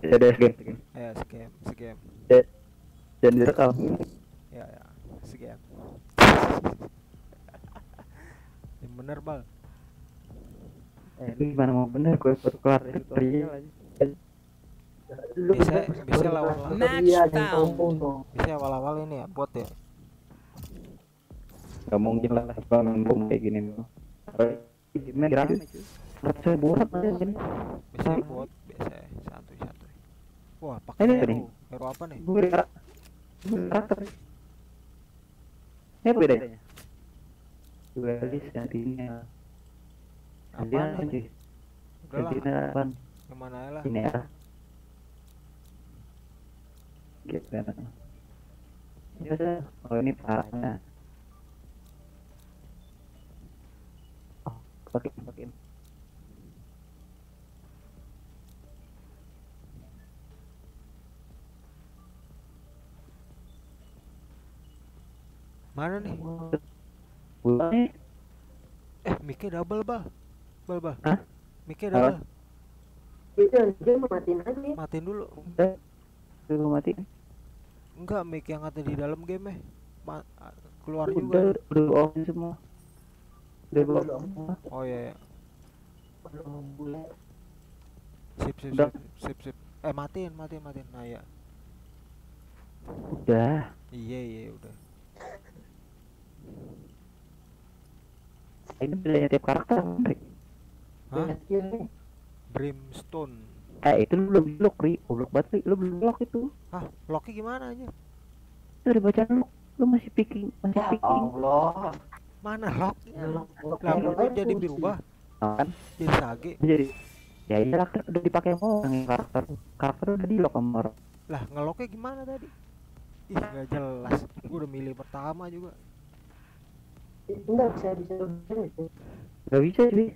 Ya udah game, game. Ya, scam, scam. Jangan direkam. Ya, ya, scam. Yang bener, Bal. Eh, lu gimana mau bener gue baru kelar tutorial aja. Bisa, bisa lawan Iya. Bisa awal-awal ini ya, bot ya. Gak mungkin lah kalau ngomong kayak gini tuh. Gimana aja gini. Bisa bot, biasa. Wah, Ini pakai apa hero. Hero apa nih? Gue. Karakter. Ini apa bedanya? Dualis gantinya. Udah lah, Gantinya apaan? yang mana aja lah. Ini ya. Gitu kan. Ini biasa. Oh ini parahnya. Oh, pakai pakai. Mana nih? Eh, mic double, Bal. Bal, Bal. Hah? mic double. Itu dia matiin aja. Matiin dulu. Udah. Dulu mati. Enggak, mic yang ada di dalam game eh. Ma keluar Udah, juga. udah off semua. Udah off semua. Oh iya, iya. Belum. Sip, sip, Udah. sip, sip, sip. Eh, matiin, matiin, matiin. Nah, ya. Udah. Iya, iya, udah. Ini bedanya tiap karakter. Hah? Nih. Brimstone. Eh itu lu belum lock, Ri. Goblok banget, Ri. Lu belum lock itu. Hah, locknya gimana aja? Itu udah bacaan lu. Lu masih picking, masih Ya picking. Allah. Mana locknya? Elok, elok, Lah, elok itu aja jadi berubah. Kan? Jadi sage. Jadi ya ini karakter udah dipakai orang yang karakter karakter udah di lock sama orang. Lah, ngeloknya gimana tadi? Ih, gak jelas. Gue udah milih pertama juga. Enggak bisa bisa bisa itu. Gak bisa sih.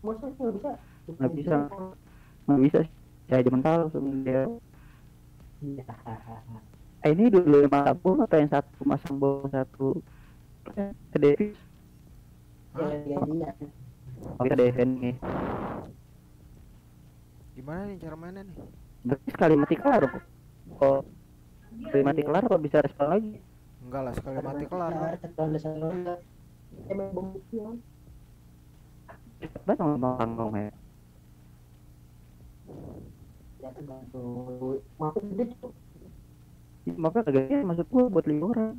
Masa nggak bisa? Nggak bisa. Nggak bisa. Saya cuma tahu sebenarnya. Iya. Eh, ini dulu masang bom atau yang satu masang bom satu ke Davis? Kita defend nih. Gimana nih cara mainnya nih? Berarti sekali mati kelar. kok. Oh, sekali mati kelar apa bisa respon lagi? Enggak lah, sekali mati kelar. Emang kan. Tanggung ya. Ya tergantung. Maafin gede tuh. Makanya maksud gua buat lima orang.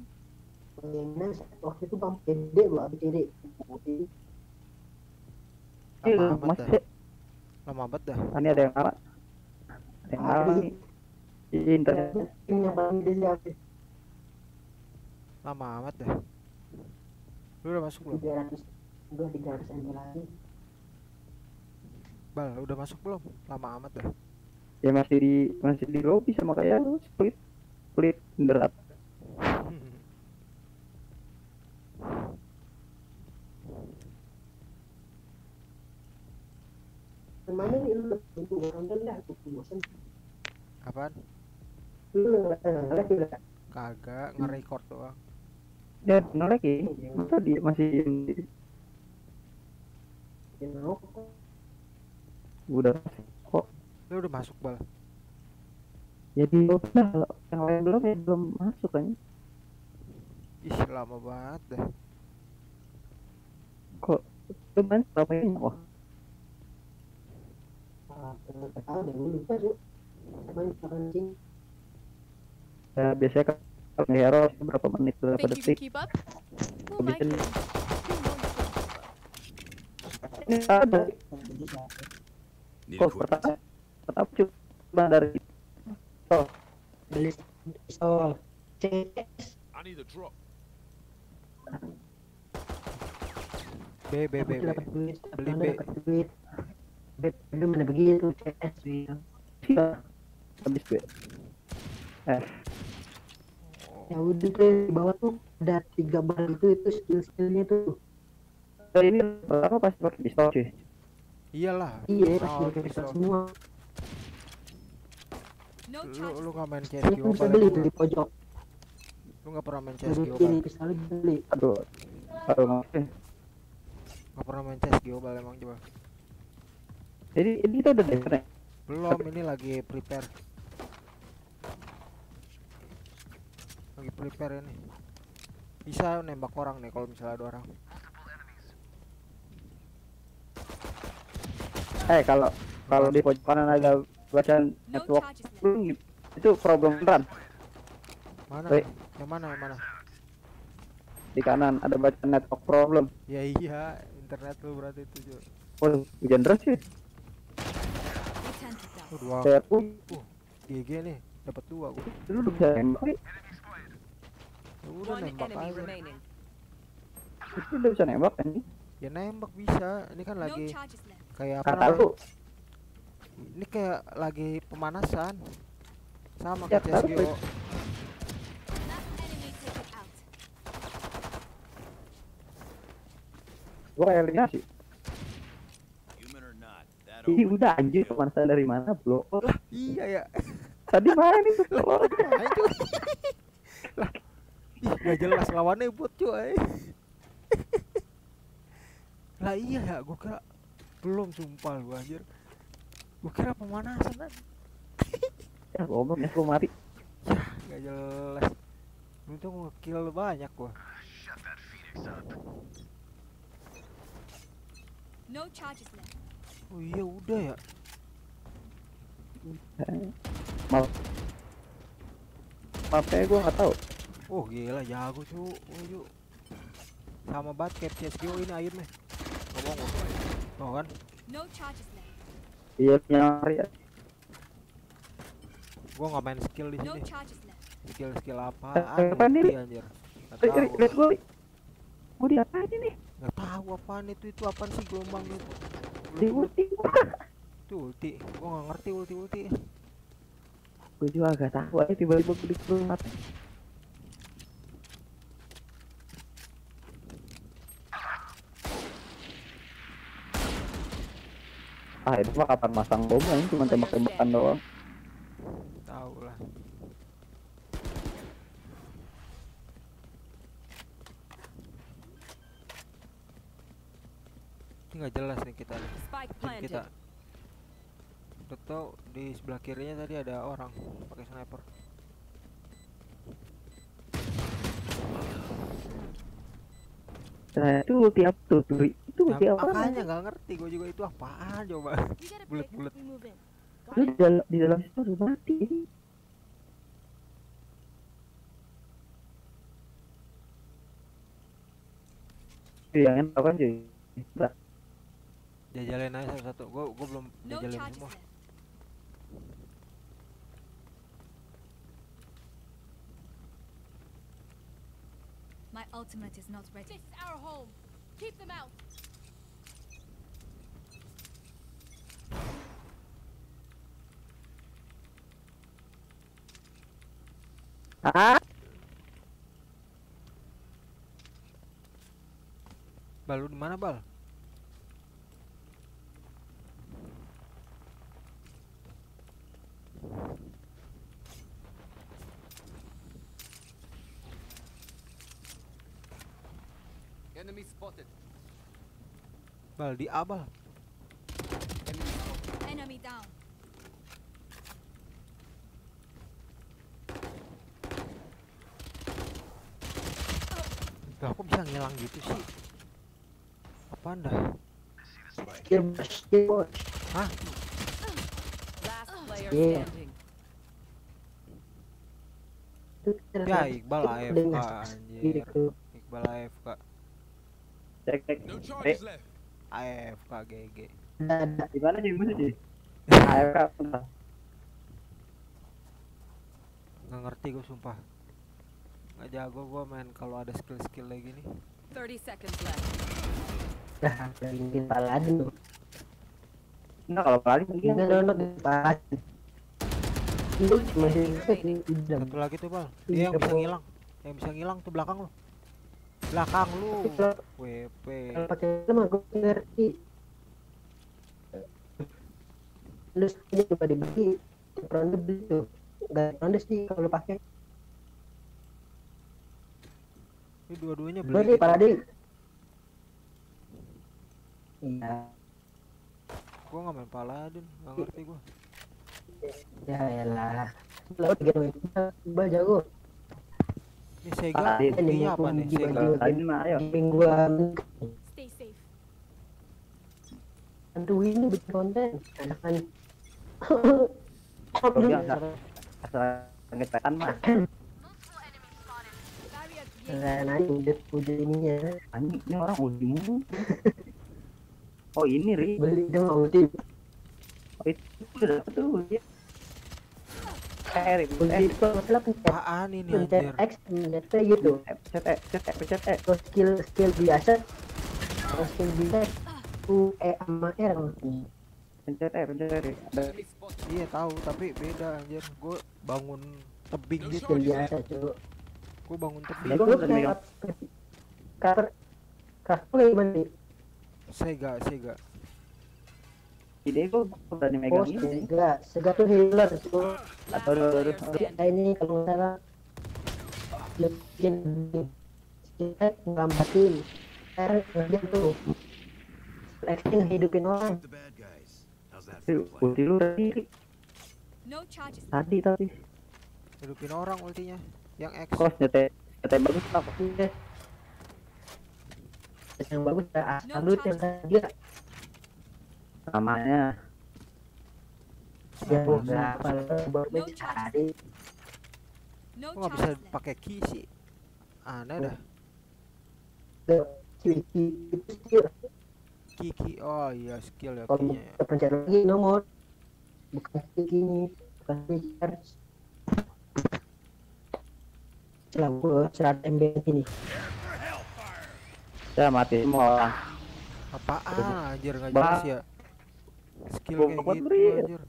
Waktu itu bang gede gua gede. Putih. Iya, Lama amat masih dah. Lama banget dah. ini ada yang kalah. Ada yang kalah nih. Internet. Yang paling gede? Lama amat dah. Lu udah masuk belum? Tiga ratus. Gua tiga ratus MB lagi. Bal, udah masuk belum? Lama amat dah. Ya masih di masih di lobby sama kayak lu split split berat. Ke mana nih lu? Tunggu nonton dah. Aku bosan. Apaan? Lu nggak nggak juga. Kagak, nge-record doang. Dan bener lagi, masa dia masih Ya udah kok Lu udah masuk, Bal. jadi nah, kalau yang lain belum ya belum masuk kan Ih, lama banget dah. kok lu main berapa ini wah Ah, deh. Ya biasanya kalau hero berapa menit berapa detik Habisin. up. ini ada kok pertama pertama cuma dari oh Beli pistol. CS. I need a drop. B, B, B, B. dapat duit. Beli B. dapat duit. Bet, lu mana begitu CS Wil. iya habis gue eh Ya udah tuh di bawah tuh ada tiga bar itu itu skill-skillnya tuh. eh, ini apa pasti pakai pistol cuy Iyalah. Iya, pistol, pasti pakai pistol pistol. semua. No Lu lu nggak main Ini CSGO kan bisa beli tuh di pojok. Lu nggak pernah main CSGO pistolnya bisa beli. aduh aduh ngapain Nggak pernah main CSGO Bal emang coba. jadi ini kita udah ya Belum, ini lagi prepare. Prepare ini. Bisa nembak orang nih kalau misalnya ada orang. Eh kalau kalau di pojok kanan ada bacaan network gitu. itu problem beneran Mana? Woi. Yang mana? Yang mana? di kanan ada bacaan network problem. Ya iya, internet lu berarti itu juga. Oh, hujan deras sih. Oh, dua pun GG nih, dapat dua gua. dulu udah bisa nembak, Wi. Udah One nembak enemy aja. remaining. itu udah bisa nembak kan. Ya nembak bisa. Ini kan lagi kayak apa Kata lu, Ini kayak lagi pemanasan. Sama Ya, kayak CSGO. Gua kayak eliminasi. Ih, udah anjir pemanasan dari mana, Bro? Oh, Iya ya. tadi main itu. Lah, Ih, gak jelas lawannya bot cuy. lah iya ya, gua kira belum sumpah gua anjir. Gua kira pemanasan kan. Ya, ngomong ya, gua mati. Gak jelas. Untung ngekill banyak gua. No charges left. Oh iya udah ya. Maaf. Maafnya gua nggak tahu. Oh gila jago cu. Oh yuk. Sama banget kayak CSGO ini airnya. Ngomong gua. Tuh kan. No charges left. Iya, nyari ya. Gua nggak main skill di sini. Skill skill apa? Eh, apa nih? anjir. Gak tahu. Lihat gua. Ri. Mau diapain ini? Gak tahu apaan itu itu apaan sih gelombang itu. Di ulti. Itu ulti. Gua nggak ngerti ulti ulti. Gua juga agak tahu aja tiba-tiba gua disuruh Ah itu mah kapan masang bom ini cuma tembak-tembakan doang. Tahu lah. Ini nggak jelas nih kita nih. Tim kita. Udah tau di sebelah kirinya tadi ada orang pakai sniper. Nah itu ulti apa tuh? Itu Nah, apa? makanya nggak ngerti gue juga itu apaan coba. You got a Bulat pick. bulat. We move in. Lu di dalam, di dalam situ udah mati. Yang apa? Nah, Jajalin aja satu-satu. Gue gue belum jajalin semua. My ultimate is not ready. This is our home. Keep them out. Ah, Bal lu di mana bal? Enemy spotted. Bal di A bal. Enemy down. Lah ngilang gitu sih? Apaan dah? Kill bos, kill bos. Itu kita Ya. Iqbal AFK anjir. Iqbal AFK. cek cek. Eh. AFK GG. Di mana sih mana sih? AFK. Nggak ngerti gue sumpah. Nggak jago gue main kalau ada gini. 30 seconds left. Nah, mungkin paladin loh. Enggak kalau paling mungkin Enggak download di paladin. Ini masih itu di udah. Satu lagi tuh bal. Dia yang bisa ngilang. Yang bisa ngilang tuh belakang lu. Belakang lu. WP. kalau pakai itu mah gue ngerti. Lu aja coba dibeli. Tiap ronde beli tuh. Gak ronde sih kalau pakai. Ini dua-duanya Beli beli. gitu. paladin. Iya. Gua nggak main paladin, nggak ngerti gua. Ya elah. Lo tiga dua Mbak jago. Ini Sega ini apa nih di Sega? Lain mah ayo. Mingguan Stay safe. tentu ini bikin konten. Ada kan. Kalau biasa asal ngetekan mah Nah, nanti udah udah ininya anjing ini orang ulti mulu. Oh ini ri, beli dong ulti. oh, itu udah dapet tuh dia. Eh, ri, Ulti eh, itu masalah pencet Apaan ini pencet? X pencet T gitu. eh, pencet eh, pencet eh, pencet eh. Terus skill skill biasa. Terus skill biasa U E sama R pencet eh, pencet eh. spotted. Iya tahu tapi beda anjir. Gue bangun tebing gitu. Skill biasa cuy. Gue bangun tebing. Nah, kayak megang. karakter karakter kayak gimana nih? Sega Sega. ide gua berani Oh, megang ini. Sega, Sega tuh healer tuh. Atau aduh, aduh, ada ini kalau nggak salah bikin kita ngelambatin R ngejar tuh Flexing hidupin orang ulti lu tadi tadi tapi Hidupin orang ultinya. Yang X. kos nyete nyete bagus lah kok. Iya. yang bagus ya asal yang dia namanya yang Oh, berapa baru cari Kok nggak bisa pakai key sih? Aneh dah. cuci itu skill Kiki. Oh iya skill ya kalau ya. kita pencet lagi nomor bukan ini bukan feature Setelah gua serat MB ini ya mati semua orang. Apaan? Anjir nggak jelas ya? Skill Gua kayak gitu anjir.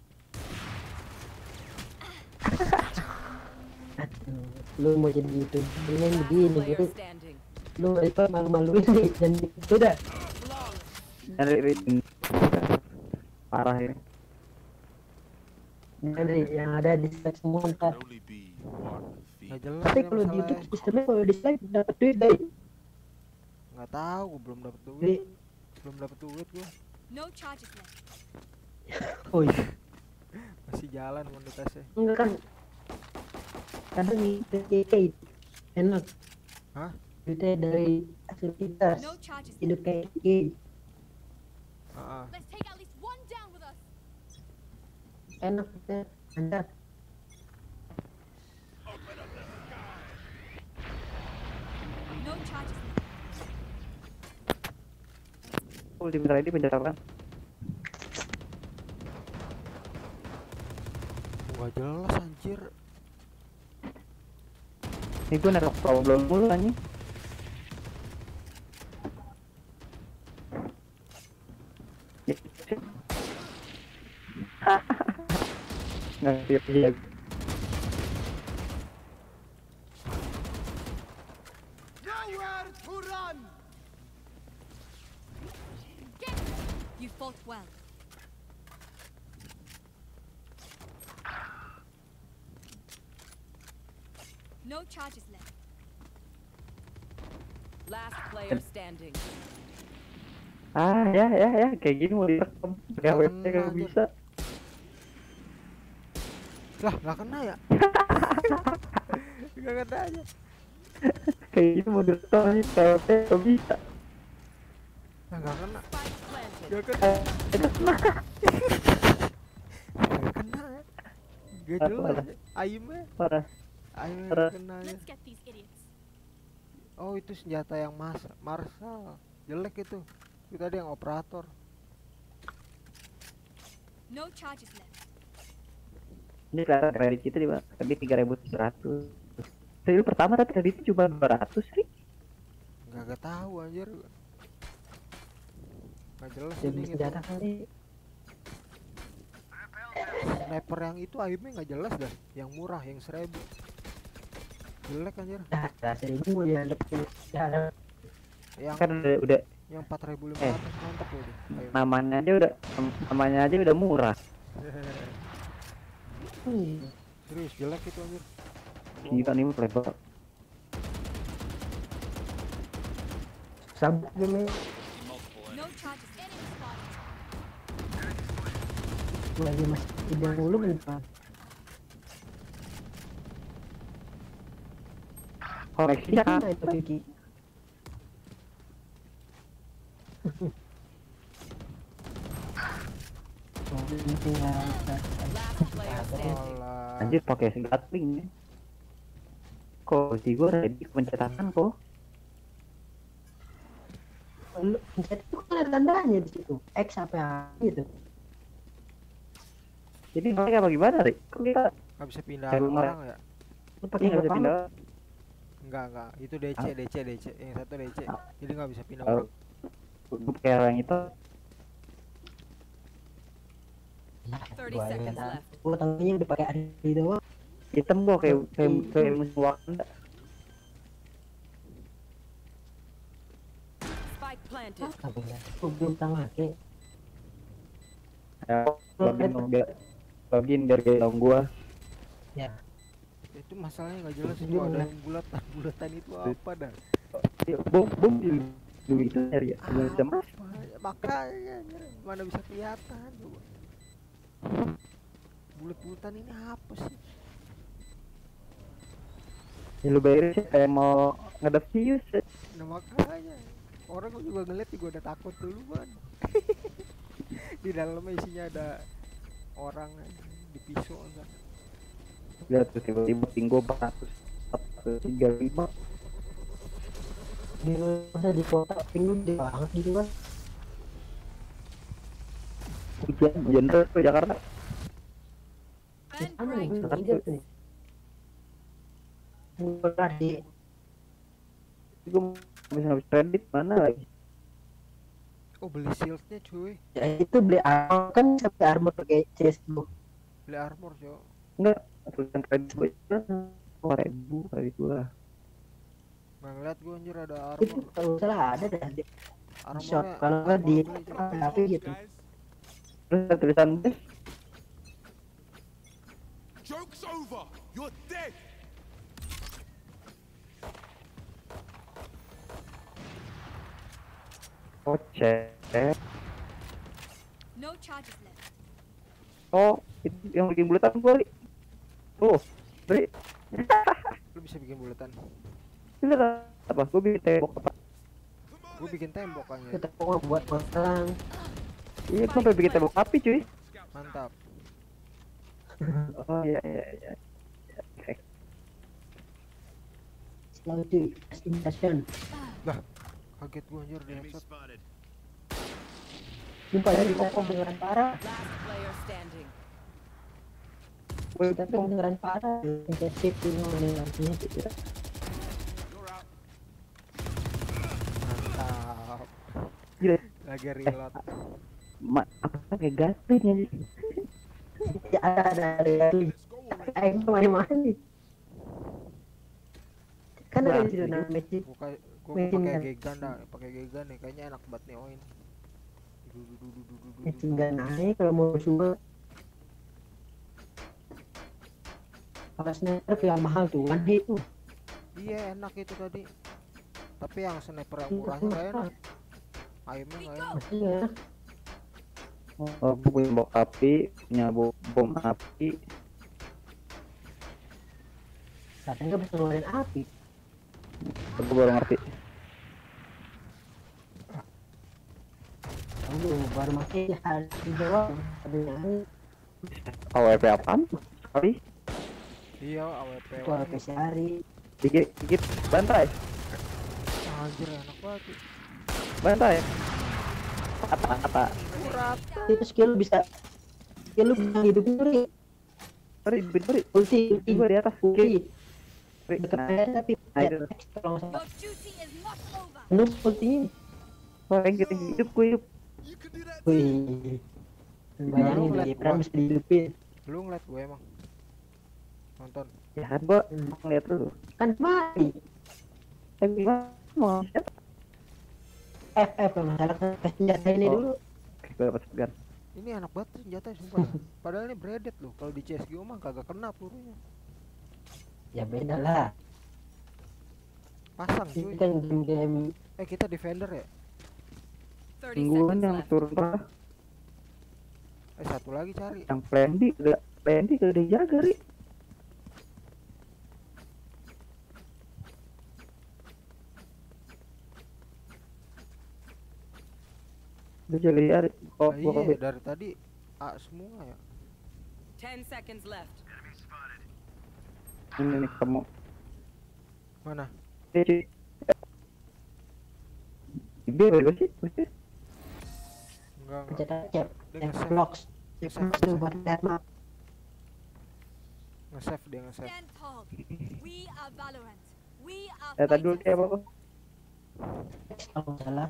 Lu mau jadi youtuber dengan begini standing. lu itu malu-maluin nih dan itu dah. Dari Ri. parah ini. Dari yang ada di semua ntar Jelas tapi kalau di. YouTube sistemnya kalau di slide dapat duit deh Nggak tahu, gua belum dapet duit. jadi Belum dapet duit gua. No charges left. oh iya Masih jalan monetasnya. enggak kan kadang di KK enak Hah? duitnya dari aktivitas No charges hidup kayak one down with us. enak duitnya anda No charges left. Ultimate ready penjarakan Nggak jelas anjir. ini gua network problem mulu anjing. Nggak siap ya fought well. No charges left. Last player standing. ah ya ya ya kayak gini mau direkam pakai Nggak WP anjir. bisa Lah, nggak kena ya? Nggak kena aja. kayak gini mau direkam pakai WP nggak bisa Lah, nggak kena. Nggak kena. Itu kena. Nggak kena ya. Nggak Parah, jelas. ya. Aimnya, parah aimnya kena ya. Oh, itu senjata yang mas Marsal. Jelek itu. Itu tadi yang operator. No charges left. ini kelihatan kredit kita di tapi tiga ribu seratus Tapi pertama tapi kreditnya cuma dua ratus sih Nggak nggak tahu anjir. Nggak jelas jadi ini gitu. senjata kali Sniper yang itu aimnya nggak jelas dah. Yang murah, yang seribu. Jelek anjir. dah seribu ya lebih ya Yang kan udah, udah yang 4500 Eh. mantap loh itu. Aim. namanya aja udah nam- namanya aja udah murah Hmm. Serius jelek itu anjir. gila nih lebar sabuk game lagi masih mulu dulu pak? koreksi kan itu Vicky lanjut pakai gatling ya. Kok si gue ready pencetakan kok? Pencet itu kan ada tandanya di situ. X apa gitu jadi mereka apa gimana Rik? kok kita Nggak bisa pindah Kayak orang ya? Lu pakai ini nggak bisa pindah Enggak, enggak. Itu DC, Ah. DC, DC. Yang satu DC. Ah. Jadi nggak bisa pindah Oh. orang. gue pakai yang itu 30 Gua seconds ingat. left. Gua tangannya udah pakai Ari doang. hitam gua kayak kayak kayak musuh Wakanda Spike planted. Apa ya? Gua belum tangan pakai. ya login dong biar login biar kayak dong gua Itu masalahnya nggak jelas itu ada yang bulatan. Bulatan itu apa dah? Ya, bom bom di dulu itu nyari ya mas Apa? Makanya mana bisa kelihatan. Bulat-bulatan ini apa sih? ya lu bayarin sih kayak mau ngedap sius ya. Nah makanya orang juga ngeliat juga udah takut duluan. Di dalamnya isinya ada orang di pisau enggak. lihat tuh tiba-tiba tinggo 400 tiga lima. Di masa di kota pinggul di banget gitu kan. hujan hujan terus tuh Jakarta. Gue bisa habis kredit mana lagi Oh beli shieldnya cuy. ya itu beli armor kan sampai armor pakai CS2 Beli armor cok. enggak tulisan kredit gue dua ribu kredit gua Nggak ngeliat gue anjir ada itu armor. kalau salah ada dah shop Armornya kalau nggak di armor beli. HP gitu terus tulisan bes joke's over. Ocek No charges left. Oh itu yang bikin bulatan gua Ri Oh Ri Lu bisa bikin bulatan. Lihat apa? Gue bikin tembok apa? Gue bikin tembok kan kita mau buat orang Iya gue sampai bikin tembok api cuy Mantap. Oh iya iya iya selalu di invitation Kaget gue anjir di headshot. jumpa dari kok beneran parah standing. tapi beneran parah intensif ini beneran ini You're out. Mantap. Gila Lagi reload. Ma apa kayak gatin aja ya ada ada already. ayo nih kan ada di nama magic Gue Mungkin pakai kan. gegan dah, pakai gegan nih kayaknya enak banget nih Oin. Nggak naik kalau mau semua kalau sniper yang mahal tuh hit tuh Iya enak itu tadi. Tapi yang sniper yang murahnya nggak enak. Ayamnya nggak enak. iya Oh punya bom api Punya bom, bom api katanya bisa ngeluarin api Gue baru ngerti baru pakai hari doang adanya AWP apaan? Sorry. Iya AWP. itu HP sehari Dikit, dikit. Bantai. Anjir enak banget. Bantai. Apa, apa? Itu skill bisa skill lu bisa hidupin tuh Ri. Sorry, beri, beri ulti ulti. Gue di atas. Ulti. Ri, dekat Nah, tapi Nah, ya, kalau nggak salah. Penuh ultinya oh, yang gitu, hidup gue hidup Wih bayangin Lu di gua. bisa dihidupin Lu ngeliat gue emang. Nonton. Ya kan gue ngeliat dulu kan mati Eh gimana mau siapa? FF kalau nggak salah kan kasih senjata ini Oh. dulu Gue dapat segan Ini enak banget senjata sumpah. Padahal ini bredet loh. Kalau di CSGO mah kagak kena pelurunya. ya beda lah Pasang cuy. kan game-game Eh kita defender ya? mingguan yang turun parah. Eh satu lagi cari. Yang plendi, gak plendi gak ada jaga ri. Dia jaga. Oh, nah, iya, dari tadi A semua ya. 10 seconds left. Ini nih kamu. Mana? Dia. Dia berapa sih? Enggak enggak. Pencet aja. Dia Yang nge-save. blocks. Yang blocks tuh buat lihat map. Nge-save dia nge-save. Stand tall. We are Valorant. We are Eh tadi dulu dia apa? Kalau salah.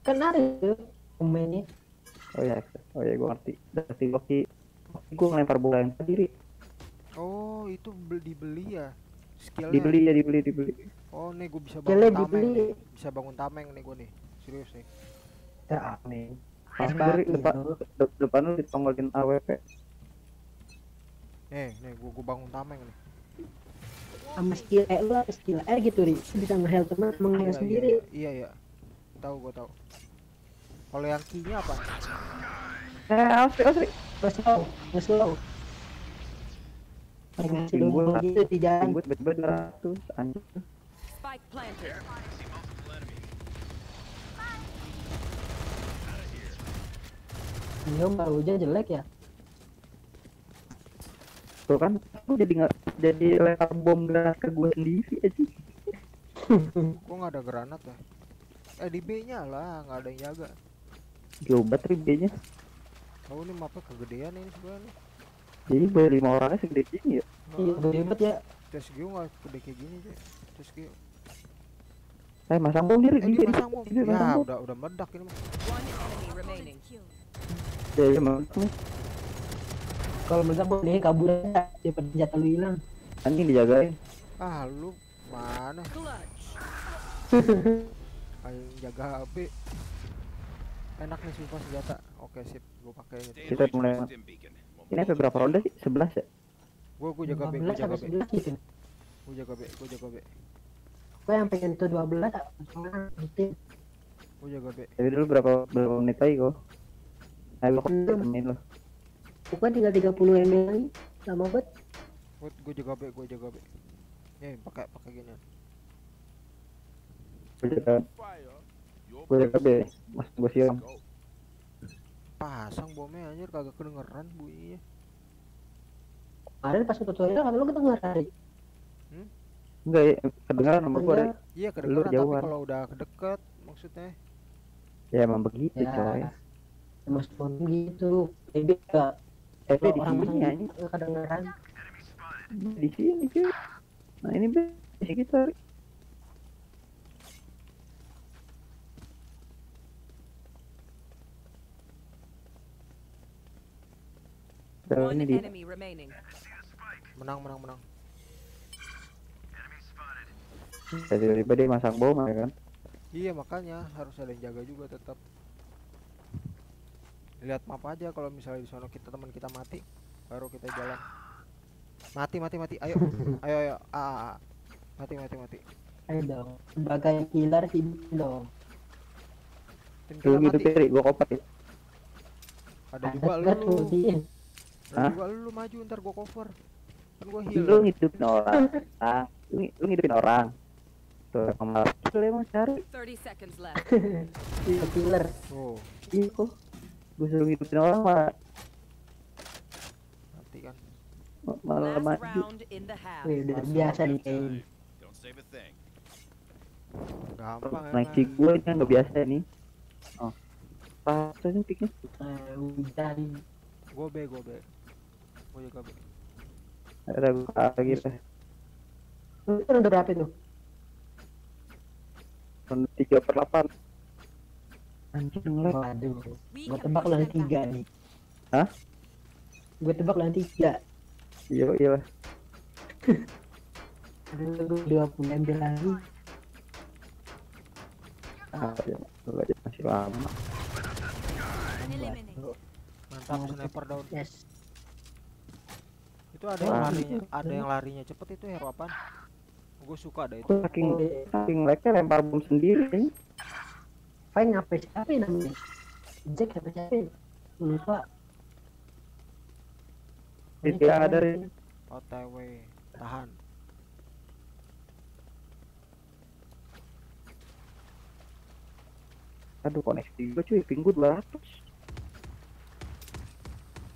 Kan ada tuh pemainnya. Oh ya, oh ya gua ngerti. Berarti Loki, gua ngelempar bola yang tadi. Ri. Oh, itu beli dibeli ya. Skillnya. Dibeli ya dibeli dibeli. Oh, nih gue bisa Skillnya bangun tameng dibeli. nih. Bisa bangun tameng nih gue nih. Serius nih. Ya aneh. Es Pas batu depan depan lu ditongolin AWP. Nih, nih gue gue bangun tameng nih. Sama skill E lu apa skill E gitu ri. Lu Bisa nge-heal teman sama nge-heal Iya, sendiri. Iya, iya, iya. Tahu gue tahu. Kalau yang key-nya apa? Eh, awas Ri. Nge slow, nge slow. Ngasih gua tak- gitu di jalan. Timbut tiba-tiba 200 anjir. Spike planted. Iya, mbak hujan jelek ya. Tuh kan, aku jadi nggak jadi lempar bom granat ke gua sendiri aja. Gue nggak ada granat ya. Eh di B-nya lah, nggak ada yang jaga. Jauh banget Ri B-nya. Oh ini mapnya kegedean ini sebenarnya. Jadi lima orangnya segede gini ya. Iya, Nah, ribet ya. tes gue nggak gede kayak gini sih. Tes gue. Eh, masang bom nih, Ri. Eh Di dia sini. masang bom. Ini masang Ya bom. udah udah meledak ya, masang. Kalau meledak dia kabur aja. Daripada senjata lu hilang. Anjing dijagain. Ah lu mana? Ayo jaga HP. Enak nih sumpah senjata. Oke sip, gue pakai ini. Kita mulai. Ini sampai berapa ronde sih? 11 ya? Gue gue jaga B, 15 jaga B, 11 gitu. gue jaga B, gue jaga B, Gue yang pengen tuh 12 soalnya rutin. gue jaga B. Jadi dulu berapa berapa menit lagi kok? Ayo lo kok Enam. temenin lo. Gue tinggal 30 ml lagi. Lama banget. Gue gue jaga B, gue jaga B. Nih pakai pakai gini. Gue jaga, gue jaga B. Mas gue siram. Pasang bomnya anjir kagak kedengeran bunyinya. Kemarin pas tutorial kan lu kedenger hari. Enggak ya, kedengaran sama gue. Ri. Iya kedengeran tapi jauhan. kalau udah kedeket maksudnya. Ya emang begitu Ya. coy. Mas Bon gitu. Jadi gak Eh, kalau di orang sini ya, gitu nggak kedengeran. di sini cuy. Nah ini B, di kita. Ini di. Menang menang menang. tiba-tiba dia masang bom ya kan. Iya makanya harus ada yang jaga juga tetap. Lihat map aja kalau misalnya di sana kita teman kita mati, baru kita jalan. Mati mati mati, ayo ayo ayo, ah, ah, ah. mati mati mati. Ayo dong. Sebagai killer sih dong. Tim Lu kita gitu mati. Piri, gua kopat ya. Ada juga Ada lu, ada juga lu maju ntar gua cover. Kan gua Lu heal. ngidupin orang. Ah, lu, ng- lu ngidupin orang. Tuh, malah kill emang cari. 30 seconds left. Iya, killer. Oh, Iya kok. Gue suruh ngidupin orang malah, mati kan. malah half. Wih, udah biasa nih kayak ini. Don't save a thing. Gampang Naik si gue ini nggak biasa nih. Oh. Pas ini piknya. Eh, hujan. Gua B, gua B. Gua jaga B. Ada gue lagi deh. Lu kan udah berapa tuh? Ronde tiga per delapan. Anjir ngelag. Waduh. Gue can tebak them tiga nih. Hah? Gue tebak lah tiga. Iya iya. Aduh, gue 20 ambil lagi. Ah, ya. Masih lama. Mantap sniper down. Yes. Itu ada yang larinya, ada yang larinya cepet itu hero apaan? Gue suka ada itu. Saking saking lagnya lempar bom sendiri. Fine apa siapa ya namanya? Jack apa siapa? Lupa. Itu yang ada. OTW, tahan. Aduh koneksi gue cuy, ping gue 200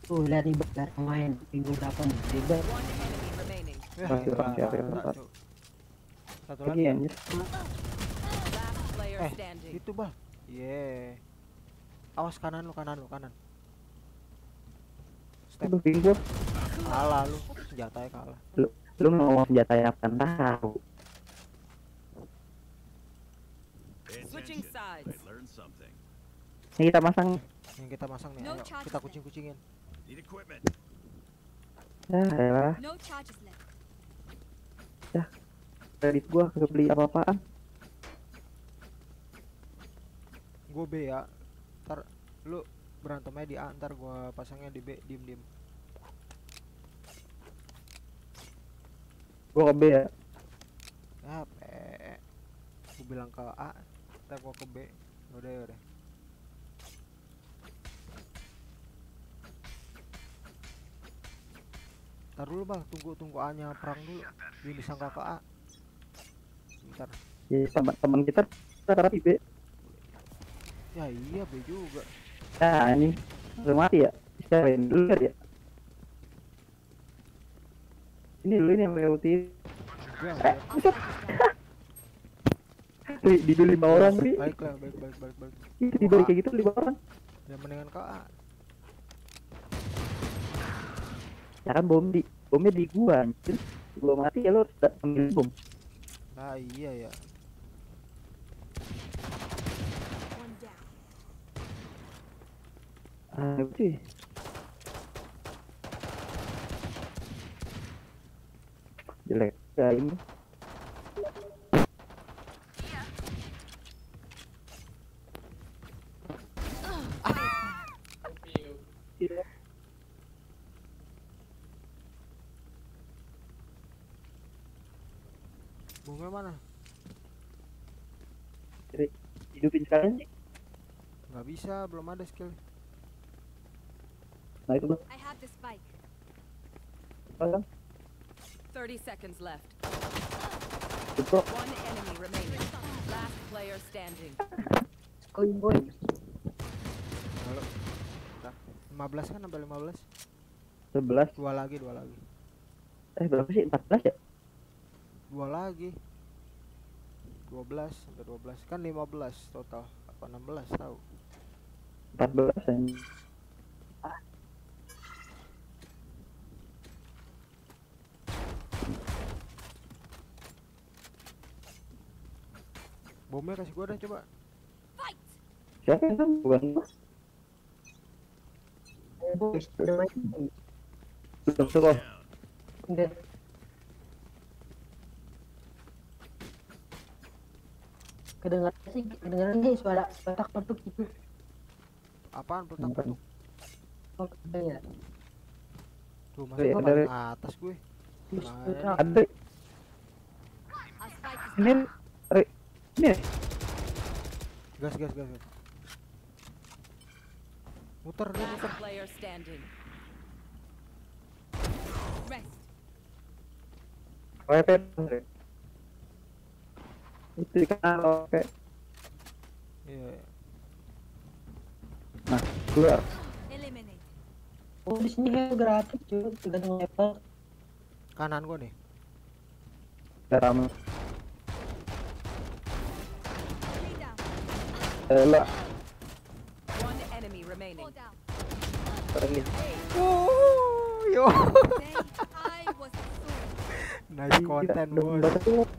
Tuh lihat nih lihat main enemy remaining. Ya, Masih orang siapa yang? Cuk. Satu Lagi anjir Eh. Itu bal. Ye. Awas kanan lu, kanan lu, kanan. Step Aduh ping gue kalah lu. Senjatanya kalah. Lu ngomong senjata yang akan tahu Switching sides. Ini kita masang Yang kita masang nih, ayo kita kucing-kucingin. Need equipment. Ya elah No charges left. Kredit gue kagak beli apa-apaan Gue B ya. Ntar lu berantemnya di A, ntar gua pasangnya di B, diem-diem. Gue ke B ya Ya, P. Gue bilang ke A, ntar gua ke B. Udah ya udah. Ntar dulu bang, tunggu tunggu A nya perang dulu. Ini disangka ke A. Bentar. Ya teman-teman kita di B Ya iya B juga. Ya anjing Udah mati ya Secarin dulu ya Ini dulu ini yang pakai ulti yang Eh, lihat. buset. Ri, di dulu lima orang, Ri. Baik lah, baik baik baik baik. Itu di kayak gitu lima orang. Ya mendingan A. Ya kan bom di bomnya di gua anjir. Gua mati ya lo harus ambil bom. Nah iya ya. One down. Cuy. Jelek ya ini. Bunga mana? Hidupin sekalian sih. Nggak bisa, belum ada skill. Nah itu bang. I have the spike. Bang. 30 seconds left. Itu One enemy remaining. Last player standing. Koin boy. Halo. Bentar. 15 kan sampai 15? 11 Dua lagi, dua lagi. eh berapa sih? 14 ya? Dua lagi. 12 sampai 12 kan 15 total. Apa 16 tahu. 14 anjing. Bomnya kasih gua dah coba. Siapa yang kan? Bukan gua. Boys, udah. Belum. Kedengaran sih, kedengaran sih suara petak petuk gitu. Apaan petak petuk? Oh, ya. Tuh Oh, masih gua ada- paling atas gue. Ada ini Ini ya? Gas gas gas. gas. Muter dia muter. Ri. itu kanan oke Iya. nah keluar. Oh, di sini heal gratis cuy, tergantung level. Kanan gua nih. Udah down. pergi Oh, yo. Nice konten bos.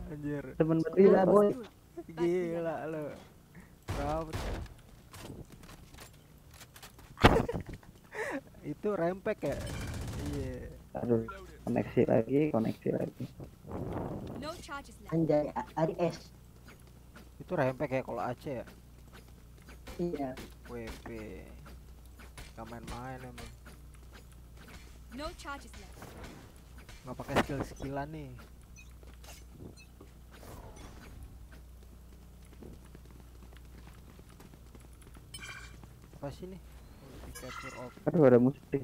Anjir. banget Gila, boy. Gila lo. Itu rempek ya? Iya. aduh koneksi lagi koneksi lagi. Anjay, A- Ari S. Itu rempek ya kalau Aceh ya? Iya. WP. Gak main-main emang. No charges left. Nggak pakai skill-skillan nih. Apa sih nih? Aduh ada musuh deh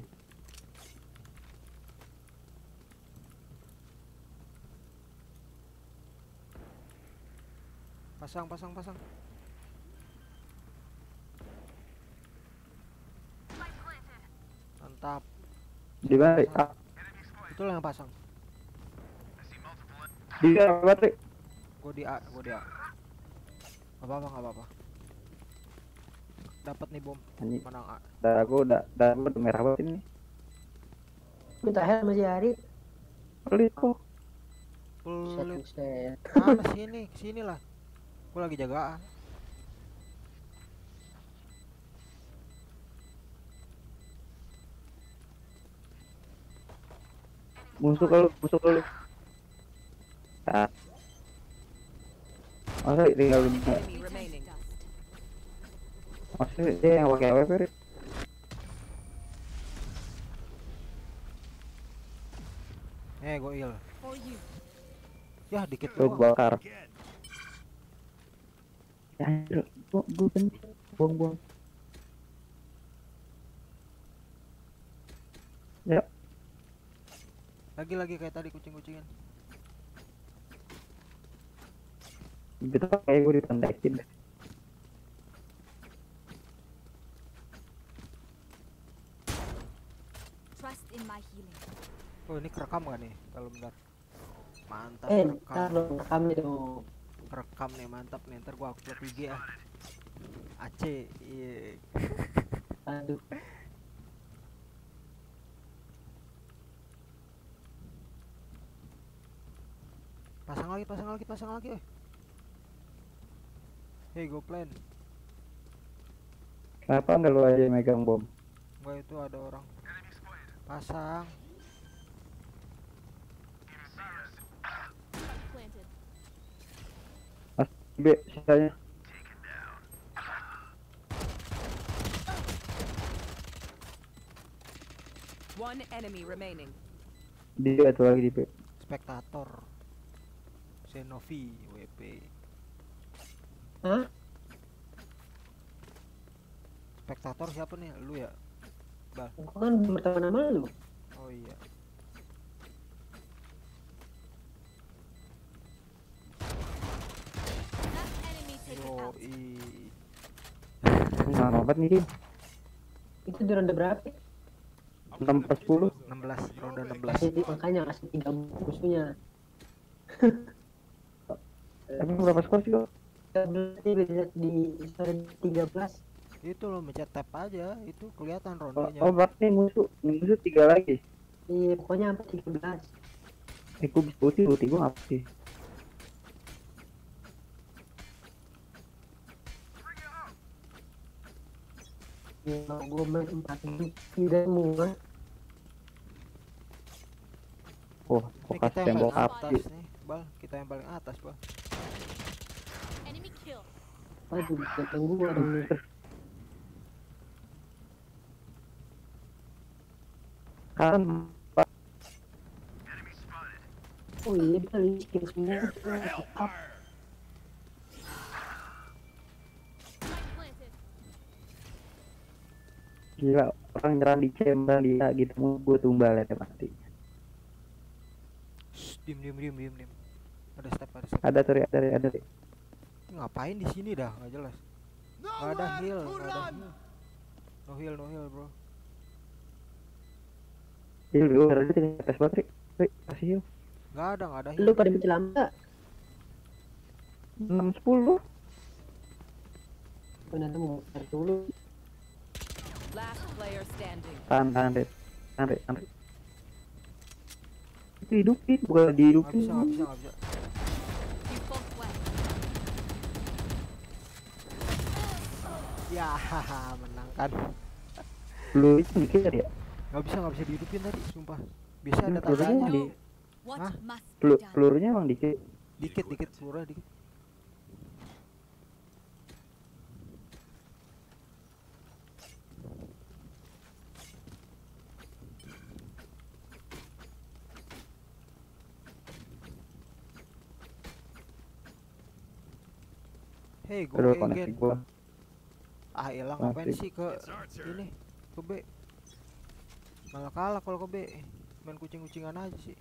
pasang pasang pasang Di? Ah, Itu yang pasang. di mana, Rik? Gue di A, gue di A. Gak apa-apa, gak apa-apa. Dapat nih bom, Anjing, menang A. darah gua udah, darah gua udah merah banget ini. Minta helm masih hari. Pelit kok. Pelit. Mana sini, sini lah. Gue lagi jaga A. Musuh kalau musuh kalau. Ah. Masa tinggal remaining. Masa dia yang pakai AWP Rik? Eh, gue you. Ya, dikit Lu doang. bakar. Ya, gua gua benci. Buang-buang. Ya, Lagi-lagi kayak tadi kucing-kucingan. gitu kayak gue dipendekin deh. Trust in my healing. Oh, ini kerekam gak nih? Kalau benar. Mantap, Eh, kerekam. ntar lo rekamnya dong. Kerekam nih, mantap nih. Ntar gua upload IG ah. AC, iya. Aduh. lagi, pasang lagi, pasang lagi. eh. Hey, go plan. Kenapa nggak lu aja megang bom? Enggak itu ada orang. Pasang. Planted. B, sisanya. One enemy remaining. Dia satu lagi di B. Spektator. Xenovi, WP. Hah? Spektator siapa nih? Lu ya? Gua kan belum berteman sama lu. Oh iya. Yo, i. Nggak ngobat nih. Itu di ronde berapa? 6 per 10. 16, ronde 16. Kasih makanya kasih tiga musuhnya. Emang berapa skor sih kok? Di sore 13. Itu lo mencet tab aja, itu kelihatan Oh, rondenya. oh berarti musuh musuh tiga lagi. Iya, pokoknya sampai 13. Eh, gue bisa putih, putih gue apa sih? Ya, gua main 4 tidak semua. Oh, bekas yang tembok paling api. atas nih, Bal. Kita yang paling atas, Bal. Kill. Waduh, datang gua dong. Kan Oh iya, dia licin semua. Up. Gila orang nyerang di chamber dia gitu mau gue tumbal ya. Shh, diem, diem, diem, diem, diem. Ada step, ada step. Ada tuh Ri, ada Ri, ada Ri. Ngapain di sini dah? Nggak jelas. Nggak ada heal, nggak ada heal. No heal, no heal, bro. Iya lu harus tinggal tes. Ri, kasih yuk. Nggak ada, nggak ada heal. Lu pada lama. 6 10. Gua nanti mau muter dulu. Tahan, tahan Ri. Tahan Ri, tahan Ri. Itu hidupin, bukan Nggak dihidupin. bisa, nggak bisa, nggak bisa. You fought well. Ya, haha, menang kan. Lu itu mikir ya. Nggak bisa, nggak bisa dihidupin tadi, sumpah. Bisa ada pelurunya tandanya. di Hah? pelurunya emang dikit. Dikit, dikit, seluruhnya dikit. Hey, go koneksi again. gua. Hey, go Aduh, A koneksi again. gua. Ah, Koneksi. ngapain sih ke ini ke B malah kalah kalau ke B main kucing-kucingan aja sih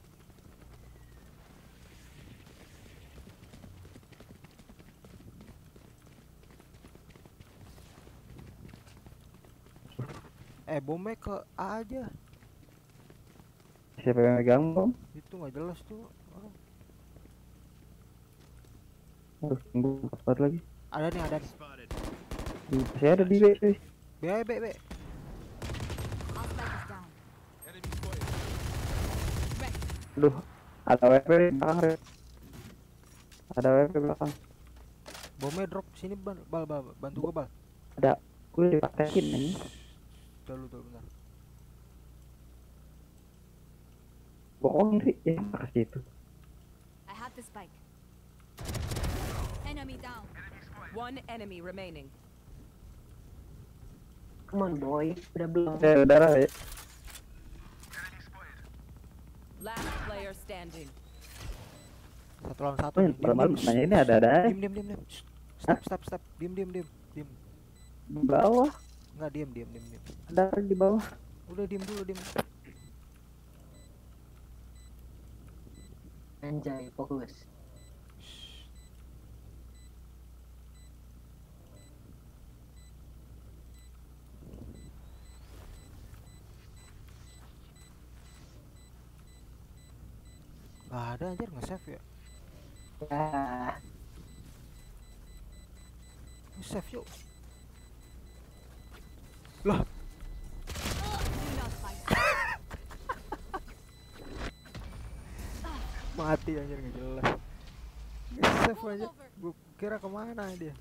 eh bomnya ke A aja Siapa yang megang bom? Itu nggak jelas tuh. orang. Aduh, tunggu empat lagi. Ada nih, ada nih. Masih ada di B, cuy. B, B, B. Aduh, ada WP di belakang. Ada WP belakang. Bomnya drop sini bal, bal, bal, bantu gua bal. Ada. Gue dipakein nih. Dulu, dulu, bentar. Bohong sih. Ya, makasih itu. I have the spike. Enemy down. One enemy remaining. Come on boy, udah belum? Eh, udara ya. Last player standing. Satu lawan satu. Oh, malam nanya ini ada ada Dim, dim, dim, dim. Stop, stop, stop. Dim, dim, dim. Dim. di bawah. Enggak, diam, diam, diam, diam. Ada di bawah. Udah diem dulu, diem. Anjay, fokus. Gak ada anjir nge-save ya. Ya, Nge-save yuk. Fight. Mati anjir nggak jelas. Nge-save aja. Gue kira ke mana dia.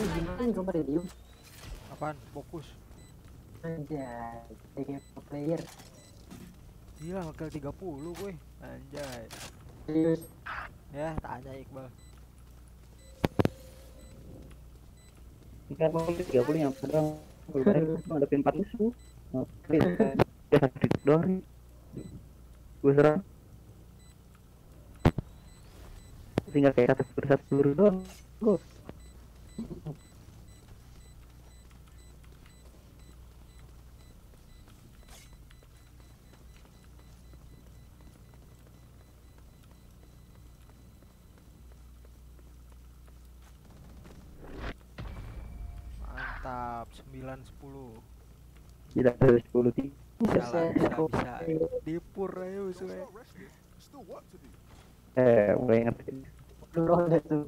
Stay down. Nih kamu pada diem? Apaan? Fokus. Anjay, pro player. Gila ngekill 30 gue. Anjay. Serius. Ya, tanya Iqbal. Kan mau 30 yang padahal gue cuma ada pin 4 musuh. Tapi dia sakit doang. Gue serang. Tinggal kayak satu per satu peluru doang. Gue Mantap, 9 10. Tidak ada 10 tiga. Bisa bisa, bisa. Dipur aja musuhnya. Eh, mulai ngerti. Dulu udah tuh.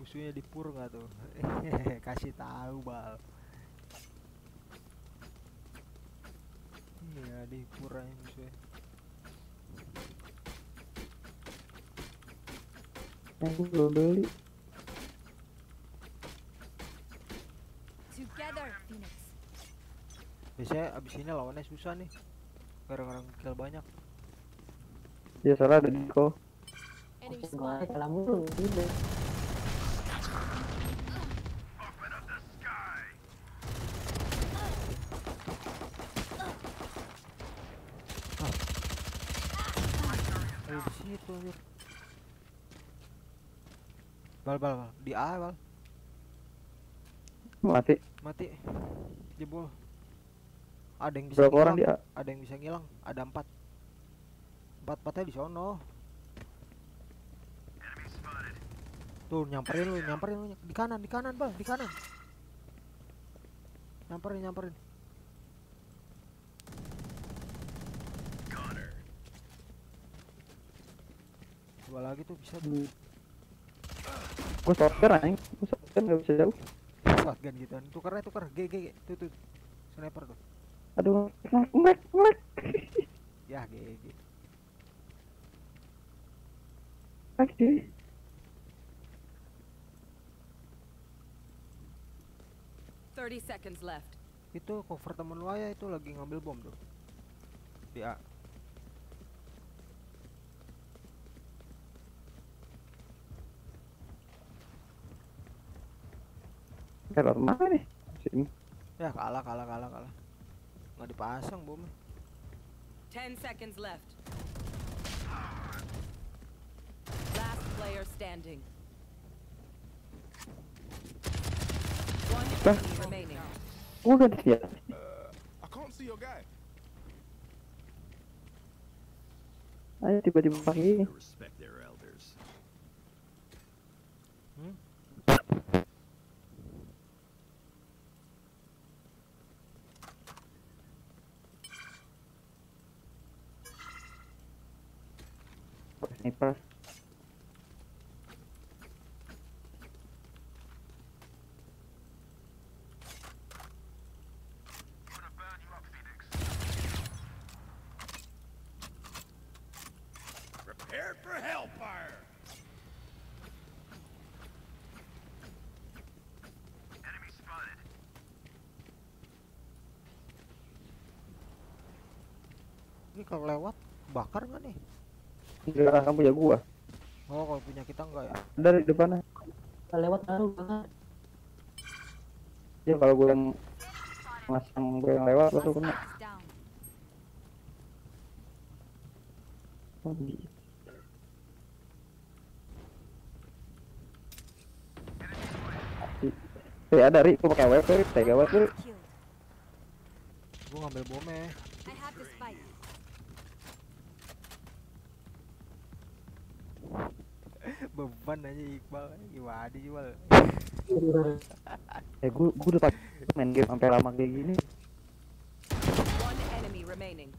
Musuhnya dipur nggak tuh? Kasih tahu, Bal. Iya, dipur aja musuhnya. Gue belum beli. Biasanya abis ini lawannya susah nih. Gara-gara kill banyak. Ya salah ada spotted. kalah mulu gitu. Ayo di situ anjir. Bal, bal, bal. Di A, bal. Mati. Mati. Jebol. Ada yang bisa Berapa orang ngilang. dia? Ada yang bisa ngilang. Ada empat. Empat empatnya di sono. Tuh nyamperin lu, nyamperin lu di kanan, di kanan bal, di kanan. Nyamperin, nyamperin. Dua lagi tuh bisa tuh. Gue shotgun anjing. Gue shotgun gak bisa jauh. shotgun gitu. Tukar aja tukar. G G G. Tuh tuh. Sniper tuh. Aduh, ngelek, ngelek. ya, GG. Oke. Thirty seconds left. Itu cover temen lu aja ya, itu lagi ngambil bom tuh. Di A. Teror mana nih? Sini. Ya kalah kalah kalah kalah. Nggak dipasang bomnya. 10 seconds left. Last player standing. One enemy remaining. Gua udah di sini. I can't see your guy. Ayo tiba-tiba pakai ini. Sniper. Prepare for hellfire. Enemy spotted. Ini kalau lewat bakar nggak nih? Enggak kamu ya gua. Oh kalau punya kita enggak ya? Dari depannya. Kalau lewat baru banget Ya kalau gua yang masang gua yang lewat baru kena. Oh, gitu. Eh ada Ri, gua pakai WP, Ri. tega banget Ri. Gua ngambil bomnya. I have the spike. Beban aja Iqbal. Gimana Iqbal? Eh gua gua udah main game sampai lama kayak gini. One enemy remaining.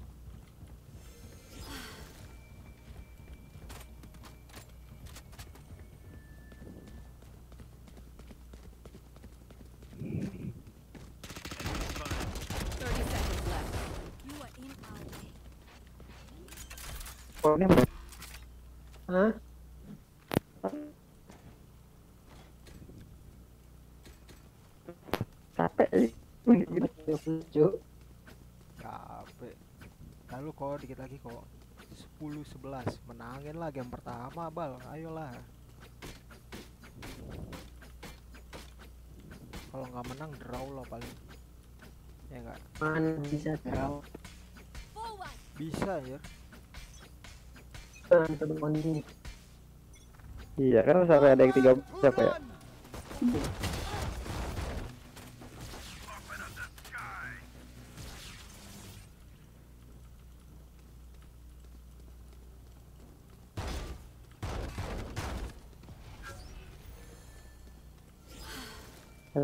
Thirty seconds left. You are in our way. Oh ini Hah? capek sih. Wih, lucu Capek. Lalu kok dikit lagi kok. 10 11 menangin lah game pertama bal. Ayolah. Kalau nggak menang draw lah paling. Ya nggak? Mana bisa Forward. bisa ya. Iya kan sampai ada yang tiga siapa ya? Ada musuh. Enemy removed. Our spike is down.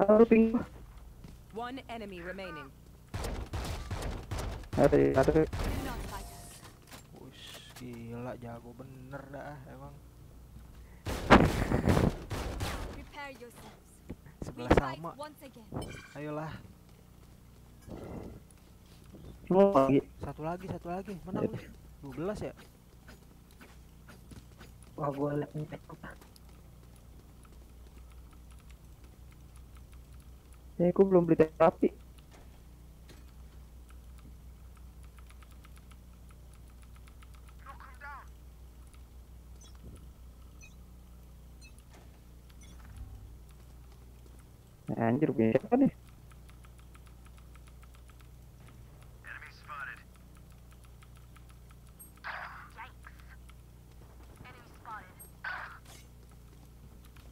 Ada ping. One enemy remaining. Ada ada. Wush, gila jago bener dah emang Prepare yourselves. Sebelah sama. ayolah. Oh, lagi. satu lagi satu lagi. Yaudah. lu 12 ya? Wah impact apa Ya, aku belum beli terapi. Nah, anjir punya siapa nih? Enemy spotted.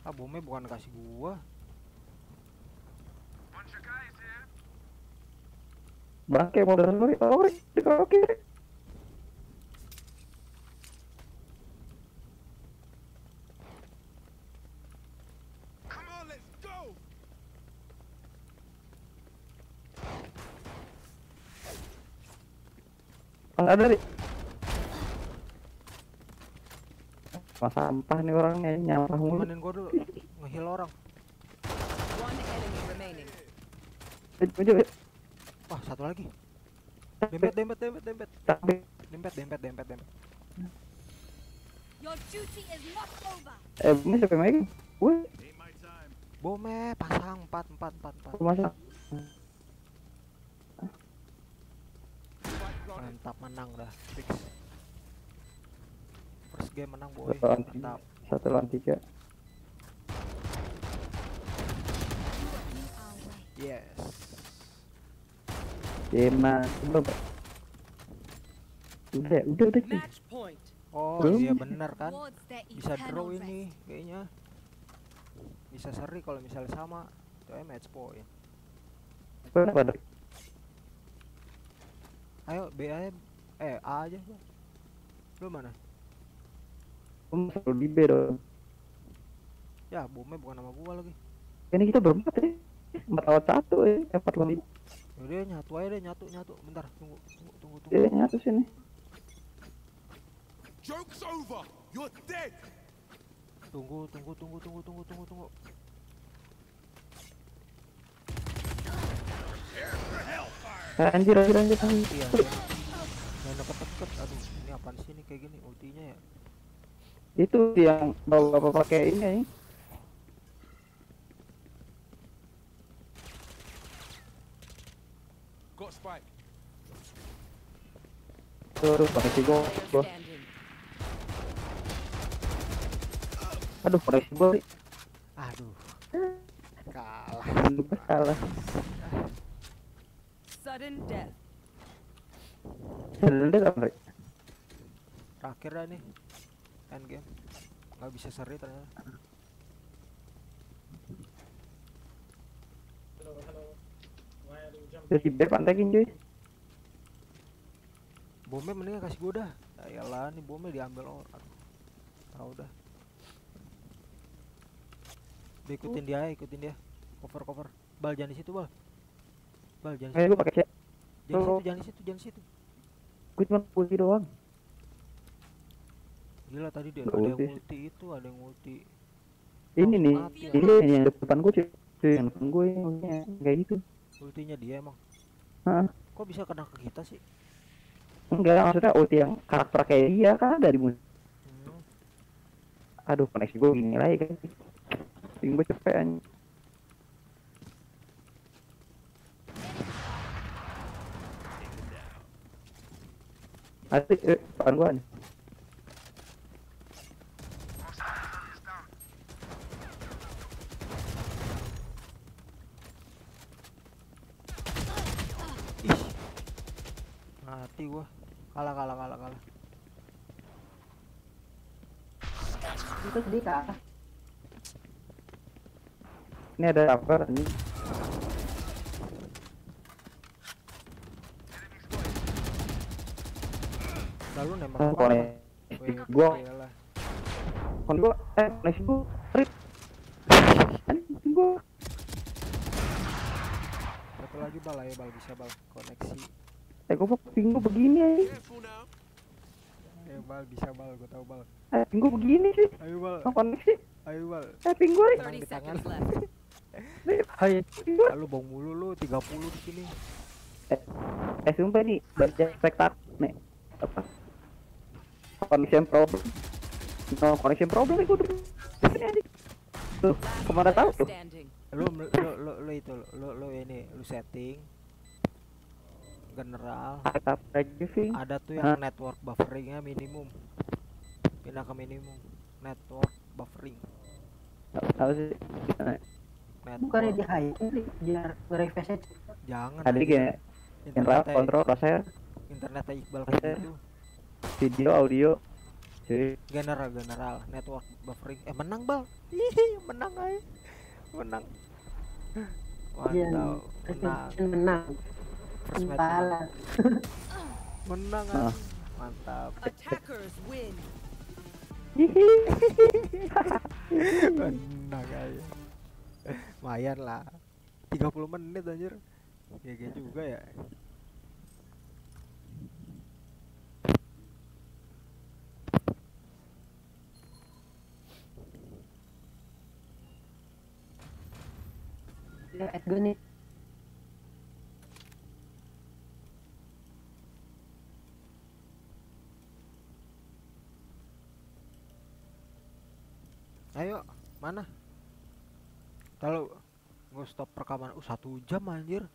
ah bomnya bukan kasih gua. Bangke mau dari lori, lori, oke. Ada dari. Mas sampah nih orangnya nyampah mulu. temenin gua dulu ngehil orang One enemy remaining. Eh, coba Wah, satu lagi. Dempet, dempet, dempet, dempet. tapi Dempet, dempet, dempet, dempet. Your duty is not over. eh ini siapa yang main gue. Bome pasang 4 4 4 4. masa Mantap menang dah, fix. First game menang boy. satu lawan tiga satu lawan tiga. Yes. Jema belum udah udah udah. Oh, Belum. iya bener kan? Bisa draw ini kayaknya. Bisa seri kalau misalnya sama. Itu match point. Kenapa? Ayo B aja. Eh A aja. Lu mana? Kamu selalu di B dong. Ya, bomnya bukan nama gua lagi. Ini kita berempat ya. Empat lawan satu ya. Eh, Empat lawan lima. Yaudah nyatu aja deh, nyatu, nyatu. Bentar, tunggu, tunggu, tunggu, tunggu. Dia nyatu sini. Joke's over. You're dead. Tunggu, tunggu, tunggu, tunggu, tunggu, tunggu, tunggu. Eh, Anjir, anjir, anjir, anjir. Iya. Jangan deket-deket. Aduh, ini apaan sih ini kayak gini ultinya ya? Itu yang bawa apa pakai ini ya. Got spike. Tuh, pakai si gua. Aduh, pakai si gua. Aduh. Kalah. Salah. Sudden death. Sebenarnya kan, Ri. Terakhir nih. End game. Nggak bisa seri ternyata. Terus di B pantekin cuy. Bomnya mendingan kasih gua dah. Ya iyalah nih bomnya diambil orang. Tahu dah. Udah ikutin dia, ikutin dia. Cover cover. Bal jangan di situ, Bal. Bal jangan di Kayak situ. gua pakai chat. Jangan di Oh. situ, jangan di situ, jangan di situ. Gue cuma pulsi doang. Gila tadi dia ada yang ulti. ulti itu, ada yang ulti. Ini nih, mati ya. ini yang depan gue cuy. Yang depan gue ini kayak gitu. Ultinya dia emang. Hah? Kok bisa kena ke kita sih? Enggak, maksudnya ulti yang karakter kayak dia kan dari musik. Hmm. Aduh, koneksi gue gini lagi kan. Ping gue cepet anjing. Asik, eh, depan gua nih. Ih. Mati gua. Kalah kalah kalah kalah. Itu sedih kak. Ini ada apa nih? Lalu nembak Oh, Wih, gua, iyalah. kon gua, eh, koneksi gua, rip. Anjing gua. Satu lagi bal ayo bal bisa bal koneksi. Eh, gua ping gua begini now. Ayo bal bisa bal gua tahu bal. Eh, ping gua begini sih. Ayo bal. Oh, koneksi. Ayo bal. Eh, ping gua rip. 30 di tangan. Hai. Lalu bong mulu lu 30 di sini. Eh, sumpah nih, baca spektak nih. Apa? Connection problem. No, connection problem itu tuh. Tuh, ke mana tahu tuh? Lu lu lu, lu itu lu lu ini lu setting general. Atap receiving. ada tuh yang network bufferingnya minimum. Pindah ke minimum. Network buffering. Apa sih? Bukannya di network high biar nge-refresh aja. jangan Ada anjing. kayak general kontrol crosshair internetnya Iqbal kayak gitu. Video audio. Cuy, general general. Network buffering. Eh menang bal. Hihi, menang aja menang. Iya, mantap. Menang. Refresh menang. First match Impala. menang Ah. mantap Attackers win. menang aja lumayan lah 30 menit anjir GG juga ya Ya, add gue nih. Ayo, mana? Kalau gue stop rekaman uh, satu jam anjir.